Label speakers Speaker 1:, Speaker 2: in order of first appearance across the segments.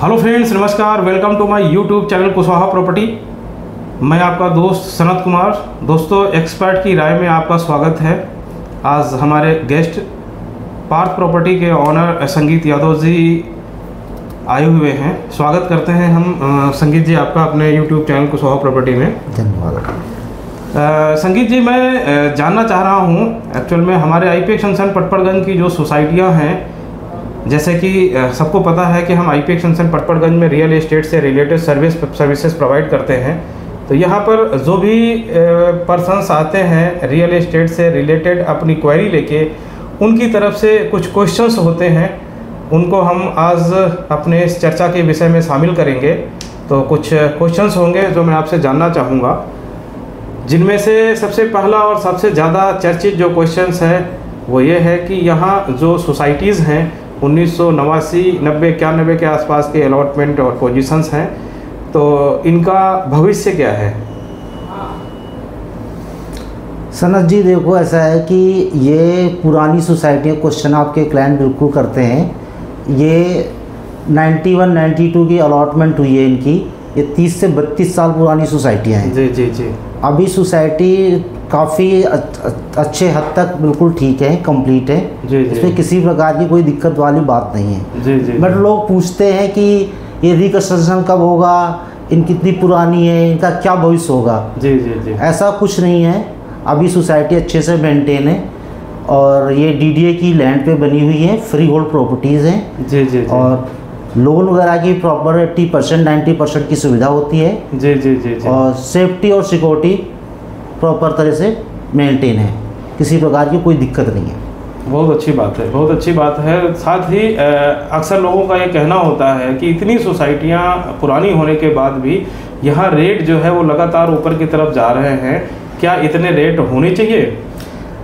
Speaker 1: Hello friends नमस्कार। Welcome to my YouTube channel Kushwaha property. मैं आपका दोस्त सनत कुमार। दोस्तों एक्सपर्ट की राय में आपका स्वागत है। आज हमारे गेस्ट पार्थ प्रॉपर्टी के ऑनर संगीत यादव जी आए हुए हैं। स्वागत करते हैं हम संगीत जी आपका अपने यूट्यूब चैनल कुशवाहा प्रॉपर्टी में।
Speaker 2: धन्यवाद।
Speaker 1: संगीत जी मैं जानना चाह रहा हूँ एक्चुअल में हमारे आई पी एक्सटेंशन पटपड़गंज की जो सोसाइटियाँ हैं जैसे कि सबको पता है कि हम आई पी एक्सटेंशन पटपड़गंज में रियल एस्टेट से रिलेटेड सर्विस सर्विसेज़ प्रोवाइड करते हैं। तो यहाँ पर जो भी पर्सनस आते हैं रियल एस्टेट से रिलेटेड अपनी क्वेरी लेके, उनकी तरफ़ से कुछ क्वेश्चंस होते हैं। उनको हम आज अपने इस चर्चा के विषय में शामिल करेंगे। तो कुछ क्वेश्चंस होंगे जो मैं आपसे जानना चाहूँगा। जिनमें से सबसे पहला और सबसे ज़्यादा चर्चित जो क्वेश्चंस है, वो ये है कि यहाँ जो सोसाइटीज़ हैं उन्नीस सौ नवासी नब्बे इक्यानबे के आसपास के अलॉटमेंट और पोजीशंस हैं। तो इनका भविष्य क्या है?
Speaker 2: सनत जी देखो ऐसा है कि ये पुरानी सोसाइटी क्वेश्चन आपके क्लाइंट बिल्कुल करते हैं। ये 91 92 की अलॉटमेंट हुई है इनकी। ये 30 से 32 साल पुरानी सोसाइटियाँ हैं।
Speaker 1: जी जी जी।
Speaker 2: अभी सोसाइटी काफ़ी अच्छे हद तक बिल्कुल ठीक है कंप्लीट है।
Speaker 1: जी जी।
Speaker 2: इसमें किसी प्रकार की कोई दिक्कत वाली बात नहीं है।
Speaker 1: जी जी
Speaker 2: बट लोग पूछते हैं कि ये रिकन्स्ट्रक्शन कब होगा इन कितनी पुरानी है इनका क्या भविष्य होगा?
Speaker 1: जी जी जी।
Speaker 2: ऐसा कुछ नहीं है। अभी सोसाइटी अच्छे से मेंटेन है और ये डीडीए की लैंड पे बनी हुई है फ्री होल्ड प्रॉपर्टीज़ हैं।
Speaker 1: जी जी
Speaker 2: और लोन वगैरह की proper eighty percent ninety percent की सुविधा होती है।
Speaker 1: जी जी जी जी।
Speaker 2: और सेफ्टी और सिक्योरिटी प्रॉपर तरह से मेंटेन है। किसी प्रकार की कोई दिक्कत नहीं है।
Speaker 1: बहुत अच्छी बात है बहुत अच्छी बात है। साथ ही अक्सर लोगों का ये कहना होता है कि इतनी सोसाइटियाँ पुरानी होने के बाद भी यहाँ रेट जो है वो लगातार ऊपर की तरफ़ जा रहे हैं। क्या इतने रेट होने चाहिए?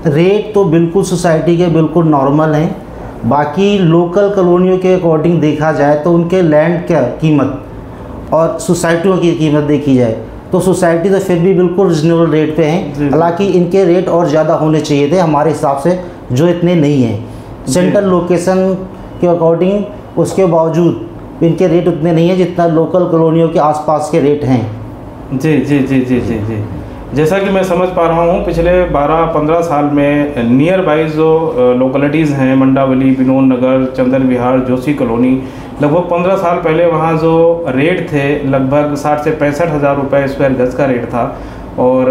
Speaker 2: रेट तो बिल्कुल सोसाइटी के बिल्कुल नॉर्मल हैं। बाकी लोकल कॉलोनियों के अकॉर्डिंग देखा जाए तो उनके लैंड क्या कीमत और सोसाइटियों की कीमत देखी जाए। तो सोसाइटी तो फिर भी बिल्कुल रिजनेबल रेट पे है। हालाँकि इनके रेट और ज़्यादा होने चाहिए थे हमारे हिसाब से जो इतने नहीं हैं। सेंट्रल लोकेशन के अकॉर्डिंग उसके बावजूद इनके रेट उतने नहीं हैं जितना लोकल कॉलोनियों के आसपास के रेट हैं।
Speaker 1: जी जी जी जी जी जी। जैसा कि मैं समझ पा रहा हूँ, पिछले 12-15 साल में नियर बाई जो लोकलिटीज़ हैं, मंडावली, विनोद नगर, चंदन विहार, जोशी कॉलोनी, लगभग 15 साल पहले वहाँ जो रेट थे, लगभग 60 से पैंसठ हज़ार रुपये स्क्वायर गज का रेट था। और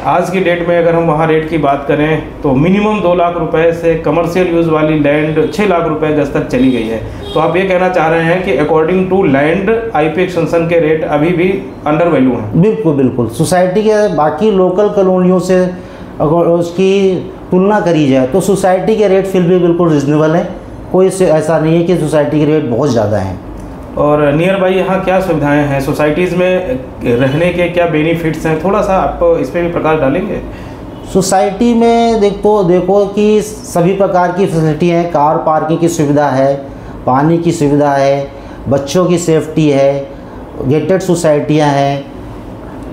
Speaker 1: आज की डेट में अगर हम वहाँ रेट की बात करें तो मिनिमम दो लाख रुपए से कमर्शियल यूज़ वाली लैंड छः लाख रुपए गज तक चली गई है। तो आप ये कहना चाह रहे हैं कि according to land I P extension के रेट अभी भी अंडर वैल्यू हैं।
Speaker 2: बिल्कुल बिल्कुल। सोसाइटी के बाकी लोकल कॉलोनियों से अगर उसकी तुलना करी जाए तो सोसाइटी के रेट फिर भी बिल्कुल रिजनेबल हैं। कोई ऐसा नहीं है कि सोसाइटी के रेट बहुत ज़्यादा हैं।
Speaker 1: और नियर बाई यहाँ क्या सुविधाएँ हैं? सोसाइटीज़ में रहने के क्या बेनिफिट्स हैं? थोड़ा सा आप इस पर भी प्रकाश डालेंगे।
Speaker 2: सोसाइटी में देख तो देखो कि सभी प्रकार की फैसिलिटी हैं। कार पार्किंग की सुविधा है, पानी की सुविधा है, बच्चों की सेफ्टी है गेटेड सोसाइटियाँ हैं।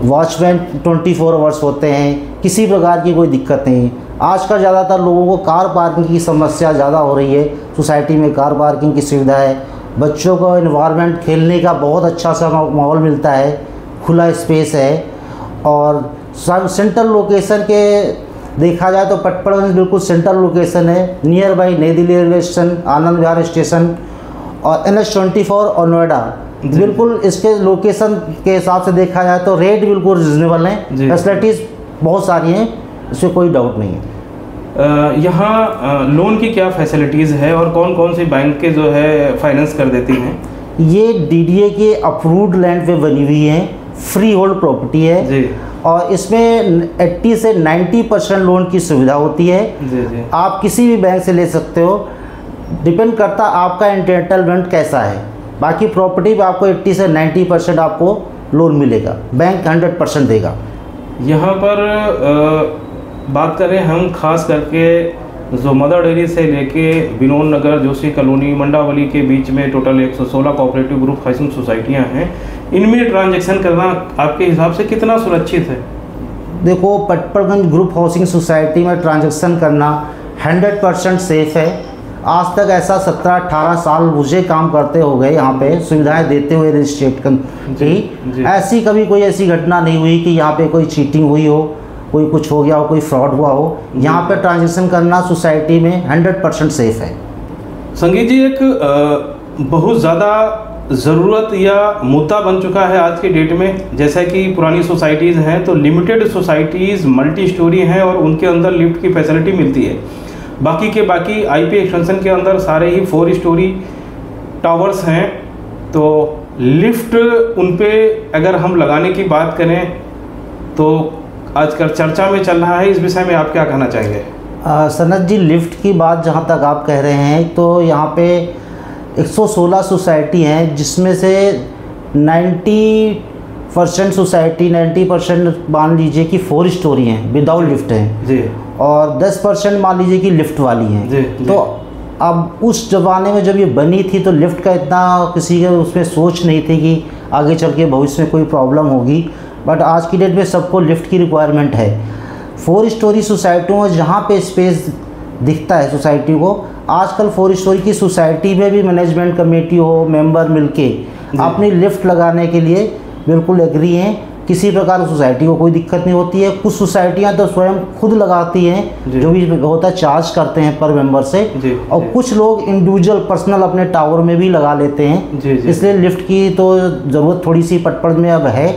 Speaker 2: वॉचमैन 24 फोर आवर्स होते हैं। किसी प्रकार की कोई दिक्कत नहीं। आजकल ज़्यादातर लोगों को कार पार्किंग की समस्या ज़्यादा हो रही है। सोसाइटी में कार पार्किंग की सुविधा है। बच्चों को इन्वायरमेंट खेलने का बहुत अच्छा सा माहौल मिलता है खुला स्पेस है और सेंट्रल लोकेशन के देखा जाए तो पटपड़गंज बिल्कुल सेंट्रल लोकेशन है nearby Nai Delhi railway station Anand Vihar station और एन एच ट्वेंटी फोर और नोएडा। बिल्कुल इसके लोकेशन के हिसाब से देखा जाए तो रेट बिल्कुल रिजनेबल। हैं। फैसिलिटीज़ बहुत सारी हैं इसमें कोई डाउट नहीं है।
Speaker 1: यहाँ लोन की क्या फैसिलिटीज़ है और कौन कौन सी बैंक के जो है फाइनेंस कर देती हैं?
Speaker 2: ये डीडीए के अप्रूव्ड लैंड पे बनी हुई है फ्री होल्ड प्रॉपर्टी है
Speaker 1: जी।
Speaker 2: और इसमें 80 से 90 परसेंट लोन की सुविधा होती है।
Speaker 1: जी जी।
Speaker 2: आप किसी भी बैंक से ले सकते हो। डिपेंड करता आपका एंटरटेनमेंट कैसा है। बाकी प्रॉपर्टी पे आपको 80 से 90 परसेंट आपको लोन मिलेगा। बैंक 100 परसेंट देगा।
Speaker 1: यहाँ पर अ, बात करें हम खास करके जो मदर डेयरी से लेके विनोद नगर जोशी कॉलोनी मंडावली के बीच में टोटल 116 कोऑपरेटिव ग्रुप हाउसिंग सोसाइटियाँ हैं। इनमें ट्रांजैक्शन करना आपके हिसाब से कितना सुरक्षित है?
Speaker 2: देखो पटपड़गंज ग्रुप हाउसिंग सोसाइटी में ट्रांजैक्शन करना 100 परसेंट सेफ़ है। आज तक ऐसा सत्रह अट्ठारह साल मुझे काम करते हो गए यहाँ पे सुविधाएँ देते हुए रजिस्ट्रेट
Speaker 1: जी।
Speaker 2: की ऐसी कभी कोई ऐसी घटना नहीं हुई कि यहाँ पे कोई चीटिंग हुई हो। कोई कुछ हो गया हो, कोई फ्रॉड हुआ हो, यहाँ पर ट्रांजेक्शन करना सोसाइटी में हंड्रेड परसेंट सेफ़ है।
Speaker 1: संगीत जी, एक बहुत ज़्यादा ज़रूरत या मुद्दा बन चुका है आज की डेट में। जैसा कि पुरानी सोसाइटीज़ हैं तो लिमिटेड सोसाइटीज़ मल्टी स्टोरी हैं और उनके अंदर लिफ्ट की फैसिलिटी मिलती है। बाकी के बाकी आईपी एक्सटेंशन के अंदर सारे ही फोर स्टोरी टावर्स हैं तो लिफ्ट उन पर अगर हम लगाने की बात करें तो आजकल चर्चा में चल रहा है इस विषय में आप क्या कहना चाहेंगे?
Speaker 2: सनत जी लिफ्ट की बात जहाँ तक आप कह रहे हैं तो यहाँ पे 116 सोसाइटी हैं जिसमें से 90 परसेंट सोसाइटी 90 परसेंट मान लीजिए कि फोर स्टोरी हैं विदाउट लिफ्ट हैं।
Speaker 1: जी।
Speaker 2: और 10 परसेंट मान लीजिए कि लिफ्ट वाली हैं।
Speaker 1: जी, जी।
Speaker 2: तो अब उस ज़माने में जब ये बनी थी तो लिफ्ट का इतना किसी के उसमें सोच नहीं थी कि आगे चल के भविष्य में कोई प्रॉब्लम होगी। बट आज की डेट में सबको लिफ्ट की रिक्वायरमेंट है। फोर स्टोरी सोसाइटियों में जहाँ पे स्पेस दिखता है सोसाइटी को आजकल फोर स्टोरी की सोसाइटी में भी मैनेजमेंट कमेटी हो मेंबर मिलके अपनी लिफ्ट लगाने के लिए बिल्कुल एग्री हैं। किसी प्रकार सोसाइटी को कोई दिक्कत नहीं होती है। कुछ सोसाइटियाँ तो स्वयं खुद लगाती हैं जो। भी होता है चार्ज करते हैं पर मेंबर से।
Speaker 1: जी,
Speaker 2: और
Speaker 1: जी।
Speaker 2: कुछ लोग इंडिविजुअल पर्सनल अपने टावर में भी लगा लेते हैं। इसलिए लिफ्ट की तो ज़रूरत थोड़ी सी पटपड़ में अब है।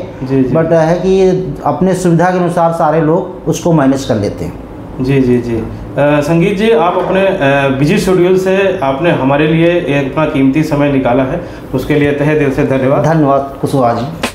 Speaker 2: बट है कि अपने सुविधा के अनुसार सारे लोग उसको मैनेज कर लेते हैं।
Speaker 1: जी जी जी। अ, संगीत जी आप अपने बिज़ी शेड्यूल से आपने हमारे लिए अपना कीमती समय निकाला है उसके लिए तहे दिल से धन्यवाद।
Speaker 2: धन्यवाद कुशवाहा जी।